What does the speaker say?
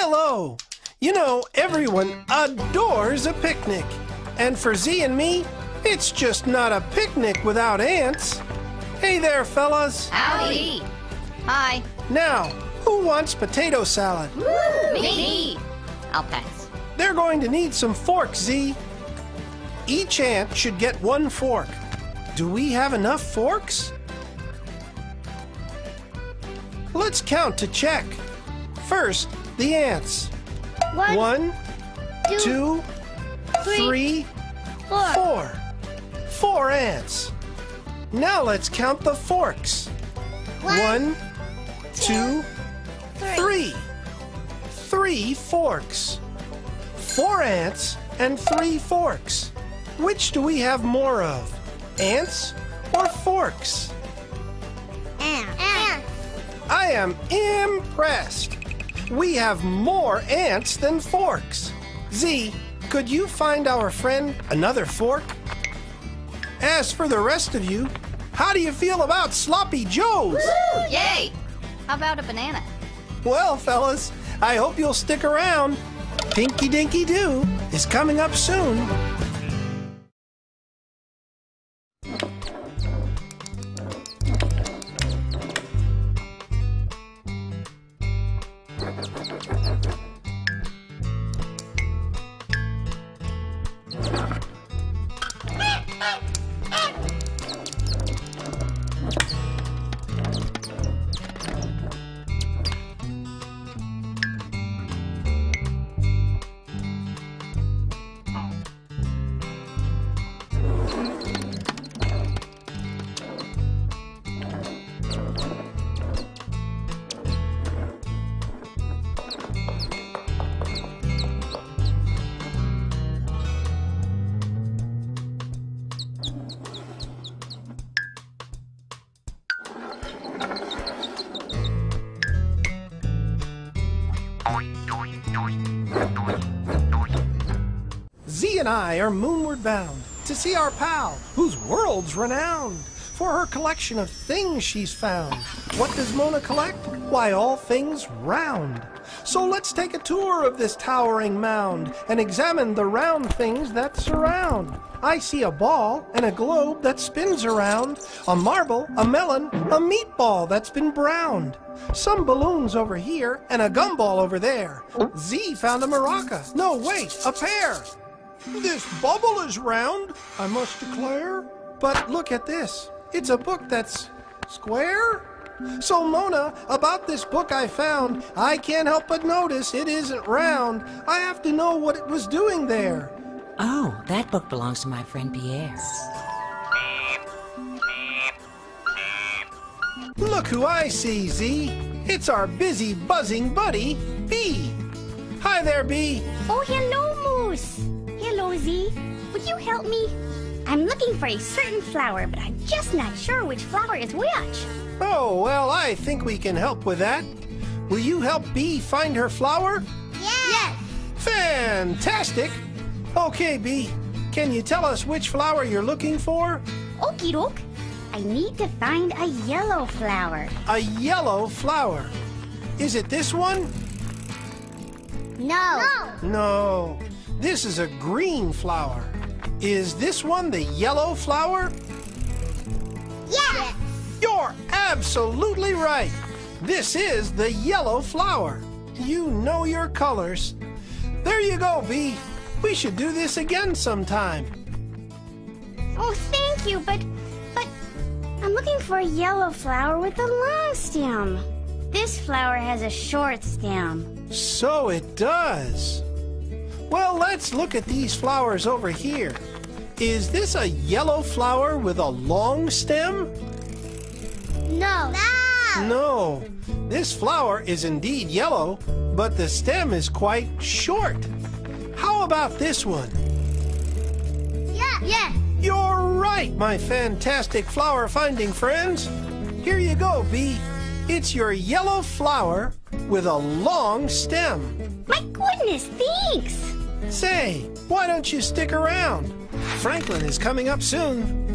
Hello. You know, everyone adores a picnic. And for Zee and me, it's just not a picnic without ants. Hey there, fellas. Howdy. Hi. Now, who wants potato salad? Me. I'll pass. They're going to need some forks, Zee. Each ant should get one fork. Do we have enough forks? Let's count to check. First, the ants. One, One, two, two, three, four. four. Four ants. Now let's count the forks. One, two, three. Three forks. Four ants and three forks. Which do we have more of? Ants or forks? Ant. Ant. I am impressed. We have more ants than forks. Zee, could you find our friend another fork? As for the rest of you, how do you feel about sloppy joes? Woo! Yay. How about a banana? Well, fellas, I hope you'll stick around. Dinky Dinky Doo is coming up soon. And I are moonward bound to see our pal, whose world's renowned for her collection of things she's found. What does Mona collect? Why, all things round. So let's take a tour of this towering mound and examine the round things that surround. I see a ball and a globe that spins around, a marble, a melon, a meatball that's been browned. Some balloons over here and a gumball over there. Zee found a maraca. No, wait, a pear. This bubble is round, I must declare. But look at this. It's a book that's square. So, Mona, about this book I found, I can't help but notice it isn't round. I have to know what it was doing there. Oh, that book belongs to my friend Pierre. Look who I see, Zee. It's our busy, buzzing buddy, B. Hi there, B. Oh, hello, Moose. Hello, Zee. Would you help me? I'm looking for a certain flower, but I'm just not sure which flower is which. Oh, well, I think we can help with that. Will you help B find her flower? Yes. yes. Fantastic! Okay, B, can you tell us which flower you're looking for? Okie doke. I need to find a yellow flower. A yellow flower. Is it this one? No. No. No, this is a green flower. Is this one the yellow flower? Yes. You're absolutely right. This is the yellow flower. You know your colors. There you go, Bee. We should do this again sometime. Oh, thank you, but but I'm looking for a yellow flower with a long stem. This flower has a short stem. So it does. Let's look at these flowers over here. Is this a yellow flower with a long stem? No. No. No. This flower is indeed yellow, but the stem is quite short. How about this one? Yeah. Yeah. You're right, my fantastic flower finding friends. Here you go, B. It's your yellow flower with a long stem. My goodness, thanks. Say, why don't you stick around? Franklin is coming up soon.